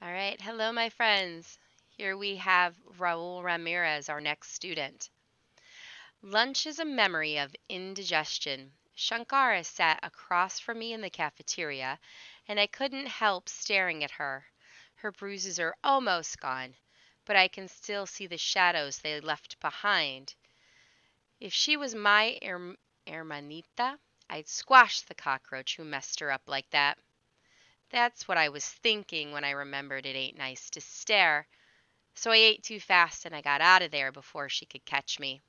All right, hello, my friends. Here we have Raul Ramirez, our next student. Lunch is a memory of indigestion. Chankara sat across from me in the cafeteria, and I couldn't help staring at her. Her bruises are almost gone, but I can still see the shadows they left behind. If she was my her- hermanita, I'd squash the cockroach who messed her up like that. That's what I was thinking when I remembered it ain't nice to stare. So I ate too fast and I got out of there before she could catch me.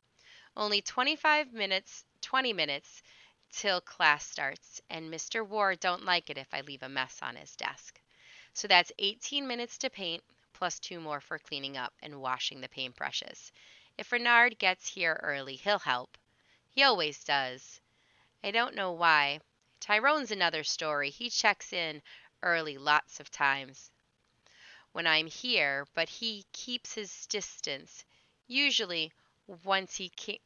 Only 25 minutes, 20 minutes till class starts, and Mr. Ward don't like it if I leave a mess on his desk. So that's 18 minutes to paint, plus two more for cleaning up and washing the paintbrushes. If Raynard gets here early, he'll help. He always does. I don't know why. Tyrone's another story. He checks in early lots of times when I'm here, but he keeps his distance. Usually, once he came,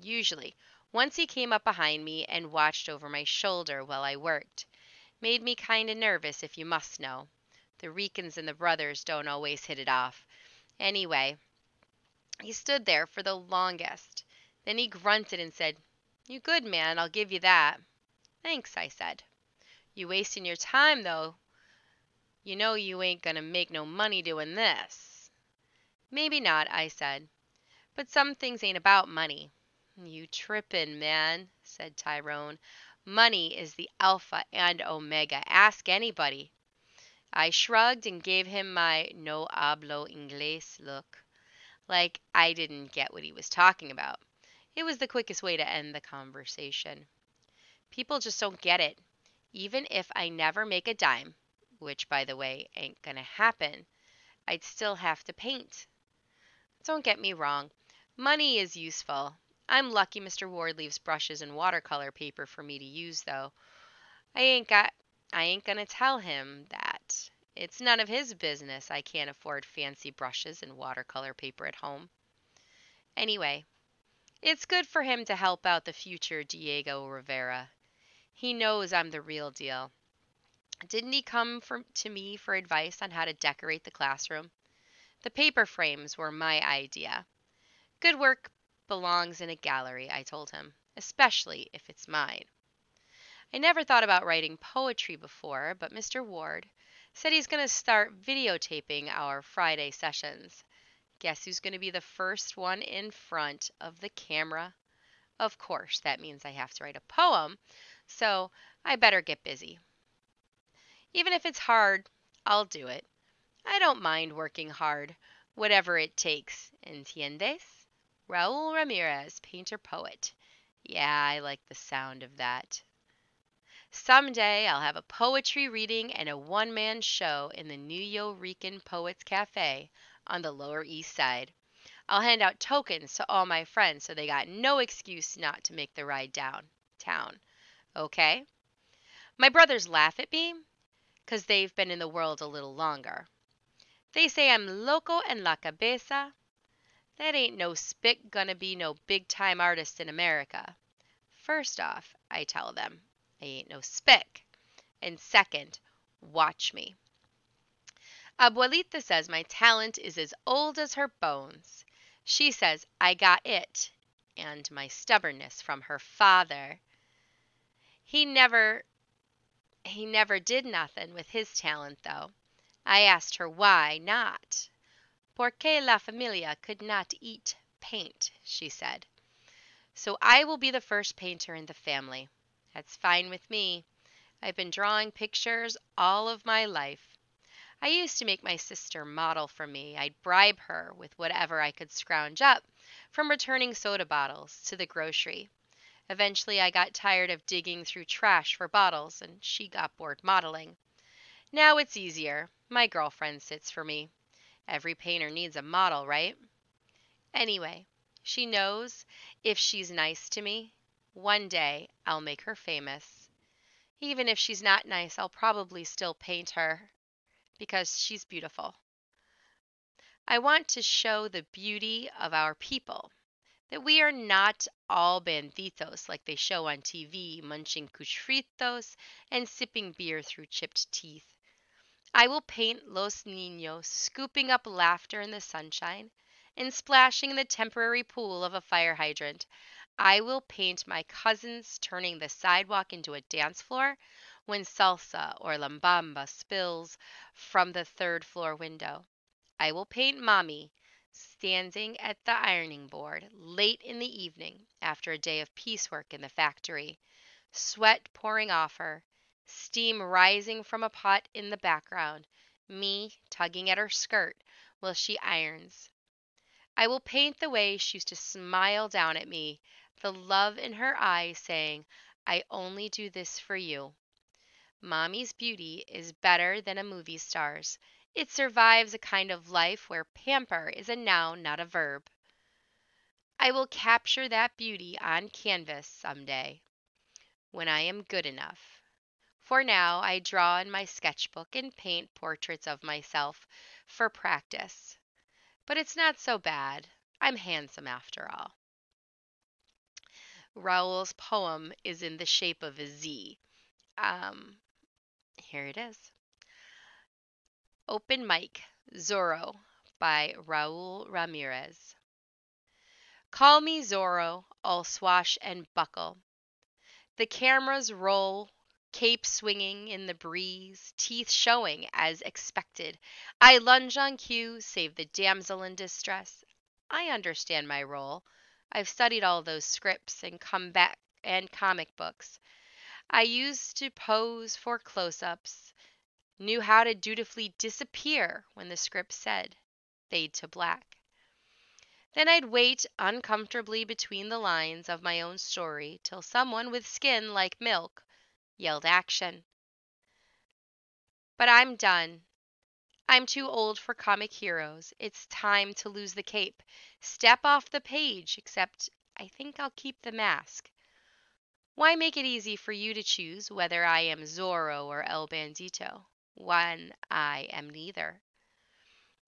usually once he came up behind me and watched over my shoulder while I worked. Made me kind of nervous, if you must know. The Ricans and the brothers don't always hit it off. Anyway, he stood there for the longest. Then he grunted and said, You good, man, I'll give you that. Thanks, I said. You wasting your time, though. You know you ain't gonna make no money doing this. Maybe not, I said. But some things ain't about money. You trippin', man, said Tyrone. Money is the alpha and omega. Ask anybody. I shrugged and gave him my no hablo inglés look, like I didn't get what he was talking about. It was the quickest way to end the conversation. People just don't get it. Even if I never make a dime, which, by the way, ain't gonna happen, I'd still have to paint. Don't get me wrong. Money is useful. I'm lucky Mr. Ward leaves brushes and watercolor paper for me to use, though. I ain't got I ain't gonna tell him that. It's none of his business I can't afford fancy brushes and watercolor paper at home. Anyway, it's good for him to help out the future Diego Rivera. He knows I'm the real deal. Didn't he come for, to me for advice on how to decorate the classroom? The paper frames were my idea. Good work belongs in a gallery, I told him, especially if it's mine. I never thought about writing poetry before, but Mr. Ward said he's going to start videotaping our Friday sessions. Guess who's going to be the first one in front of the camera? Of course, that means I have to write a poem, so I better get busy. Even if it's hard, I'll do it. I don't mind working hard, whatever it takes, entiendes? Raul Ramirez, painter poet. Yeah, I like the sound of that. Someday I'll have a poetry reading and a one man show in the Nuyorican Poets Cafe on the Lower East Side. I'll hand out tokens to all my friends so they got no excuse not to make the ride downtown. Okay? My brothers laugh at me because they've been in the world a little longer. They say I'm loco en la cabeza. That ain't no spick gonna be no big time artist in America. First off, I tell them, I ain't no spick. And second, watch me. Abuelita says my talent is as old as her bones. She says I got it and my stubbornness from her father. He never he never did nothing with his talent, though. I asked her why not. Porque la familia could not eat paint, she said. So I will be the first painter in the family. That's fine with me. I've been drawing pictures all of my life. I used to make my sister model for me. I'd bribe her with whatever I could scrounge up, from returning soda bottles to the grocery. Eventually, I got tired of digging through trash for bottles, and she got bored modeling. Now it's easier. My girlfriend sits for me. Every painter needs a model, right? Anyway, she knows if she's nice to me, one day I'll make her famous. Even if she's not nice, I'll probably still paint her because she's beautiful. I want to show the beauty of our people that we are not all banditos like they show on TV, munching cuchifritos and sipping beer through chipped teeth. I will paint Los Niños scooping up laughter in the sunshine and splashing in the temporary pool of a fire hydrant. I will paint my cousins turning the sidewalk into a dance floor when salsa or lambamba spills from the third floor window. I will paint mommy standing at the ironing board late in the evening after a day of piecework in the factory, sweat pouring off her, steam rising from a pot in the background, me tugging at her skirt while she irons. I will paint the way she used to smile down at me, the love in her eyes saying, I only do this for you. Mommy's beauty is better than a movie star's. It survives a kind of life where pamper is a noun, not a verb. I will capture that beauty on canvas some day when I am good enough. For now, I draw in my sketchbook and paint portraits of myself for practice. But it's not so bad. I'm handsome after all. Raul's poem is in the shape of a Z. Um, here it is. Open Mic Zorro by Raul Ramirez. Call me Zorro, all swash and buckle. The cameras roll, cape swinging in the breeze, teeth showing as expected. I lunge on cue, save the damsel in distress. I understand my role. I've studied all those scripts and come back and comic books. I used to pose for close ups, knew how to dutifully disappear when the script said fade to black. Then I'd wait uncomfortably between the lines of my own story till someone with skin like milk yelled action. But I'm done. I'm too old for comic heroes. It's time to lose the cape. Step off the page, except I think I'll keep the mask. Why make it easy for you to choose whether I am Zorro or El Bandito, when I am neither?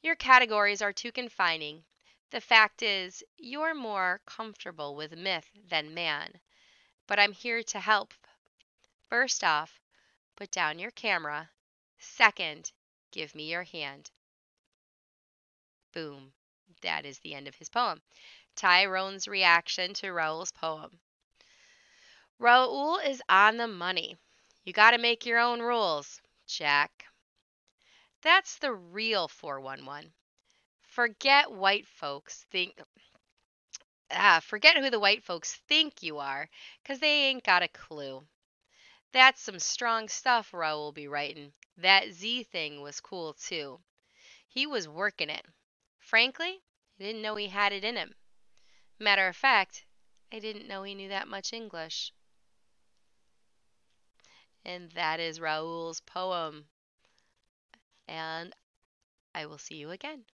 Your categories are too confining. The fact is, you're more comfortable with myth than man. But I'm here to help. First off, put down your camera. Second, give me your hand. Boom. That is the end of his poem. Tyrone's reaction to Raul's poem. Raul is on the money. You got to make your own rules, Jack. That's the real 411. Forget white folks think ah, forget who the white folks think you are, 'cause they ain't got a clue. That's some strong stuff Raul be writing. That Z thing was cool too. He was working it. Frankly, I didn't know he had it in him. Matter of fact, I didn't know he knew that much English. And that is Raul's poem. And I will see you again.